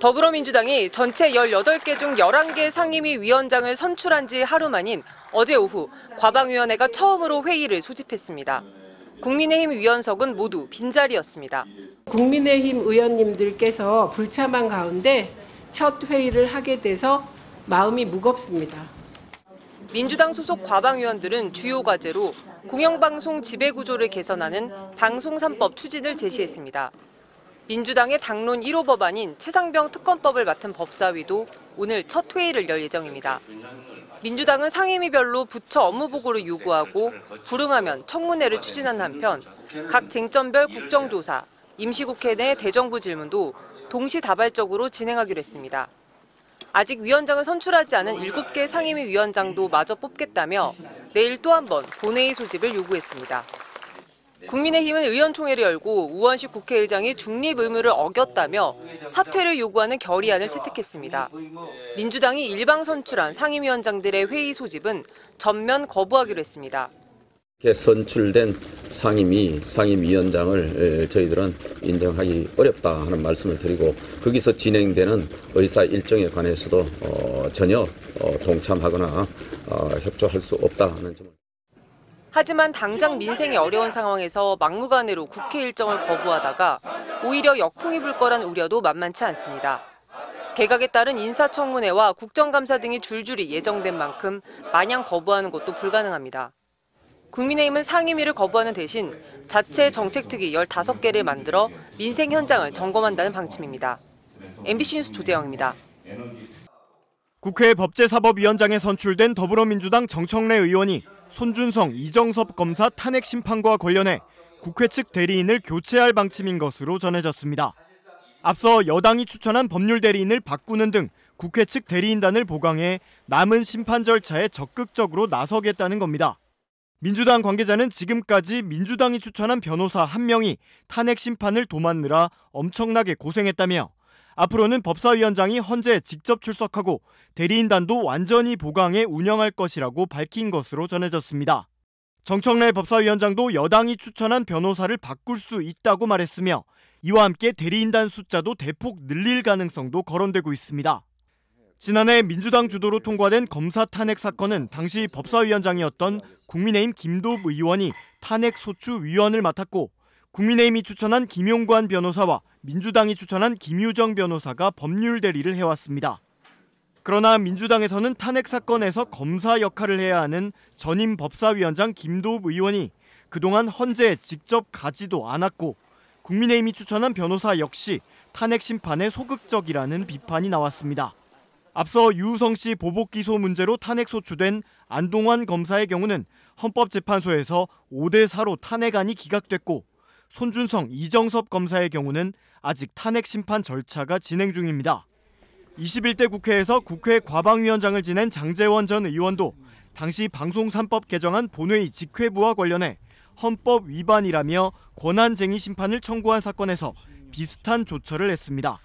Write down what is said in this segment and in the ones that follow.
더불어민주당이 전체 18개 중 11개 상임위 위원장을 선출한 지 하루 만인 어제 오후 과방위원회가 처음으로 회의를 소집했습니다. 국민의힘 위원석은 모두 빈자리였습니다. 국민의힘 의원님들께서 불참한 가운데 첫 회의를 하게 돼서 마음이 무겁습니다. 민주당 소속 과방위원들은 주요 과제로 공영방송 지배구조를 개선하는 방송 3법 추진을 제시했습니다. 민주당의 당론 1호 법안인 최상병 특검법을 맡은 법사위도 오늘 첫 회의를 열 예정입니다. 민주당은 상임위별로 부처 업무 보고를 요구하고 불응하면 청문회를 추진한 한편 각 쟁점별 국정조사, 임시국회 내 대정부 질문도 동시다발적으로 진행하기로 했습니다. 아직 위원장을 선출하지 않은 7개 상임위 위원장도 마저 뽑겠다며 내일 또 한 번 본회의 소집을 요구했습니다. 국민의힘은 의원총회를 열고 우원식 국회의장이 중립 의무를 어겼다며 사퇴를 요구하는 결의안을 채택했습니다. 민주당이 일방 선출한 상임위원장들의 회의 소집은 전면 거부하기로 했습니다. 선출된 상임위, 상임위원장을 저희들은 인정하기 어렵다 하는 말씀을 드리고 거기서 진행되는 의사 일정에 관해서도 어, 전혀 어, 동참하거나 어, 협조할 수 없다는 점을. 하지만 당장 민생이 어려운 상황에서 막무가내로 국회 일정을 거부하다가 오히려 역풍이 불 거란 우려도 만만치 않습니다. 개각에 따른 인사청문회와 국정감사 등이 줄줄이 예정된 만큼 마냥 거부하는 것도 불가능합니다. 국민의힘은 상임위를 거부하는 대신 자체 정책특위 15개를 만들어 민생 현장을 점검한다는 방침입니다. MBC 뉴스 조재영입니다. 국회 법제사법위원장에 선출된 더불어민주당 정청래 의원이 손준성, 이정섭 검사 탄핵 심판과 관련해 국회 측 대리인을 교체할 방침인 것으로 전해졌습니다. 앞서 여당이 추천한 법률 대리인을 바꾸는 등 국회 측 대리인단을 보강해 남은 심판 절차에 적극적으로 나서겠다는 겁니다. 민주당 관계자는 지금까지 민주당이 추천한 변호사 한 명이 탄핵 심판을 도맡느라 엄청나게 고생했다며 앞으로는 법사위원장이 헌재 직접 출석하고 대리인단도 완전히 보강해 운영할 것이라고 밝힌 것으로 전해졌습니다. 정청래 법사위원장도 여당이 추천한 변호사를 바꿀 수 있다고 말했으며 이와 함께 대리인단 숫자도 대폭 늘릴 가능성도 거론되고 있습니다. 지난해 민주당 주도로 통과된 검사 탄핵 사건은 당시 법사위원장이었던 국민의힘 김도읍 의원이 탄핵 소추 위원을 맡았고 국민의힘이 추천한 김용관 변호사와 민주당이 추천한 김유정 변호사가 법률 대리를 해왔습니다. 그러나 민주당에서는 탄핵 사건에서 검사 역할을 해야 하는 전임 법사위원장 김도읍 의원이 그동안 헌재에 직접 가지도 않았고 국민의힘이 추천한 변호사 역시 탄핵 심판에 소극적이라는 비판이 나왔습니다. 앞서 유우성 씨 보복 기소 문제로 탄핵 소추된 안동환 검사의 경우는 헌법재판소에서 5대 4로 탄핵안이 기각됐고 손준성, 이정섭 검사의 경우는 아직 탄핵 심판 절차가 진행 중입니다. 21대 국회에서 국회 과방위원장을 지낸 장재원 전 의원도 당시 방송 3법 개정안 본회의 직회부와 관련해 헌법 위반이라며 권한쟁의 심판을 청구한 사건에서 비슷한 조처를 했습니다.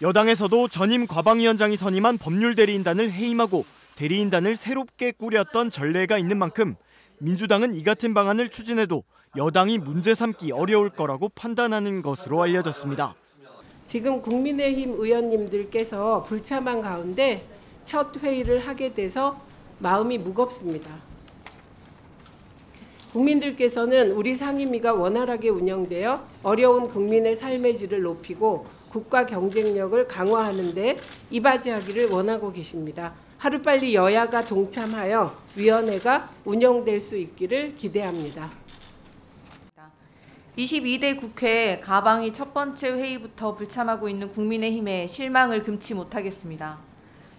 여당에서도 전임 과방위원장이 선임한 법률 대리인단을 해임하고 대리인단을 새롭게 꾸렸던 전례가 있는 만큼 민주당은 이 같은 방안을 추진해도 여당이 문제 삼기 어려울 거라고 판단하는 것으로 알려졌습니다. 지금 국민의힘 의원님들께서 불참한 가운데 첫 회의를 하게 돼서 마음이 무겁습니다. 국민들께서는 우리 상임위가 원활하게 운영되어 어려운 국민의 삶의 질을 높이고 국가 경쟁력을 강화하는 데 이바지하기를 원하고 계십니다. 하루빨리 여야가 동참하여 위원회가 운영될 수 있기를 기대합니다. 22대 국회 가방이 첫 번째 회의부터 불참하고 있는 국민의힘에 실망을 금치 못하겠습니다.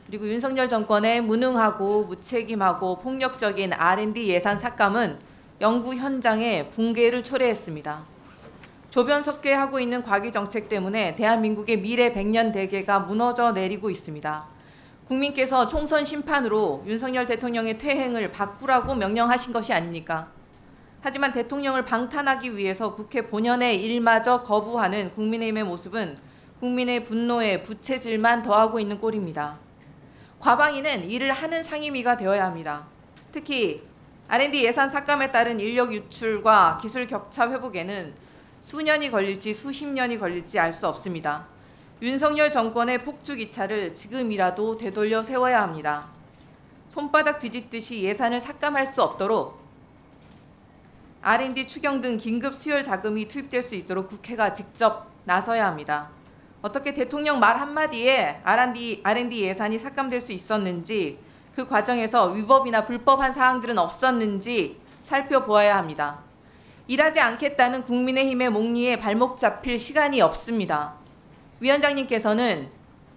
그리고 윤석열 정권의 무능하고 무책임하고 폭력적인 R&D 예산 삭감은 연구 현장에 붕괴를 초래했습니다. 조변석계 하고 있는 과기 정책 때문에 대한민국의 미래 100년 대계가 무너져 내리고 있습니다. 국민께서 총선 심판으로 윤석열 대통령의 퇴행을 바꾸라고 명령하신 것이 아닙니까? 하지만 대통령을 방탄하기 위해서 국회 본연의 일마저 거부하는 국민의힘의 모습은 국민의 분노에 부채질만 더하고 있는 꼴입니다. 과방위는 일을 하는 상임위가 되어야 합니다. 특히 R&D 예산 삭감에 따른 인력 유출과 기술 격차 회복에는 수년이 걸릴지 수십 년이 걸릴지 알 수 없습니다. 윤석열 정권의 폭주 기차를 지금이라도 되돌려 세워야 합니다. 손바닥 뒤집듯이 예산을 삭감할 수 없도록 R&D 추경 등 긴급 수혈 자금이 투입될 수 있도록 국회가 직접 나서야 합니다. 어떻게 대통령 말 한마디에 R&D, R&D 예산이 삭감될 수 있었는지 그 과정에서 위법이나 불법한 사항들은 없었는지 살펴보아야 합니다. 일하지 않겠다는 국민의힘의 목리에 발목 잡힐 시간이 없습니다. 위원장님께서는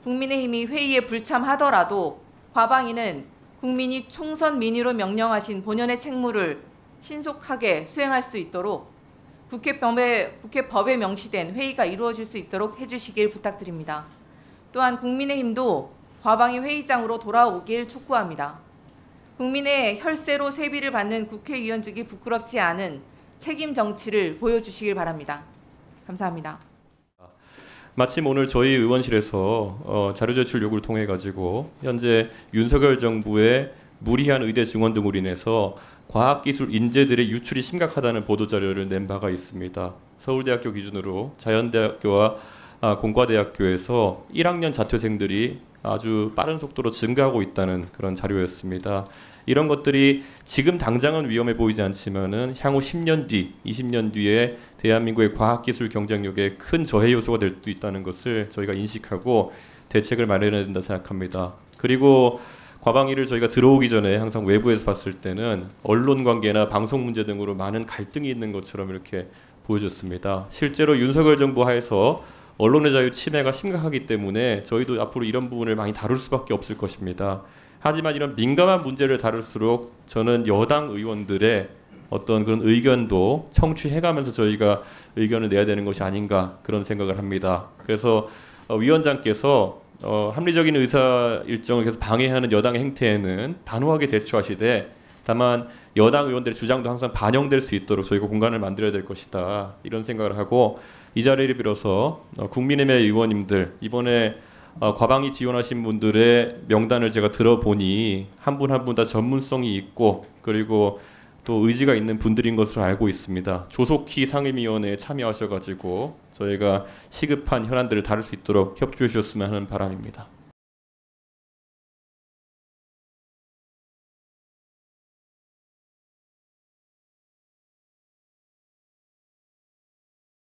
국민의힘이 회의에 불참하더라도 과방위는 국민이 총선 민의로 명령하신 본연의 책무를 신속하게 수행할 수 있도록 국회 법에, 국회 법에 명시된 회의가 이루어질 수 있도록 해주시길 부탁드립니다. 또한 국민의힘도 과방위 회의장으로 돌아오길 촉구합니다. 국민의 혈세로 세비를 받는 국회의원직이 부끄럽지 않은 책임 정치를 보여주시길 바랍니다. 감사합니다. 마침 오늘 저희 의원실에서 어, 자료 제출 요구를 통해 가지고 현재 윤석열 정부의 무리한 의대 증원 등으로 인해서 과학기술 인재들의 유출이 심각하다는 보도 자료를 낸 바가 있습니다. 서울대학교 기준으로 자연대학교와 아, 공과대학교에서 1학년 자퇴생들이 아주 빠른 속도로 증가하고 있다는 그런 자료였습니다. 이런 것들이 지금 당장은 위험해 보이지 않지만은 향후 10년 뒤, 20년 뒤에 대한민국의 과학기술 경쟁력에 큰 저해 요소가 될 수 있다는 것을 저희가 인식하고 대책을 마련해야 된다 생각합니다. 그리고 과방위를 저희가 들어오기 전에 항상 외부에서 봤을 때는 언론 관계나 방송 문제 등으로 많은 갈등이 있는 것처럼 이렇게 보여졌습니다. 실제로 윤석열 정부 하에서 언론의 자유 침해가 심각하기 때문에 저희도 앞으로 이런 부분을 많이 다룰 수밖에 없을 것입니다. 하지만 이런 민감한 문제를 다룰수록 저는 여당 의원들의 어떤 그런 의견도 청취해가면서 저희가 의견을 내야 되는 것이 아닌가 그런 생각을 합니다. 그래서 어, 위원장께서 어, 합리적인 의사 일정을 계속 방해하는 여당의 행태에는 단호하게 대처하시되 다만 여당 의원들의 주장도 항상 반영될 수 있도록 저희가 공간을 만들어야 될 것이다 이런 생각을 하고 이 자리를 빌어서 어, 국민의힘의 의원님들 이번에 어, 과방위 지원하신 분들의 명단을 제가 들어보니 한 분 한 분 다 전문성이 있고 그리고 또 의지가 있는 분들인 것으로 알고 있습니다. 조속히 상임위원회에 참여하셔가지고 저희가 시급한 현안들을 다룰 수 있도록 협조해 주셨으면 하는 바람입니다.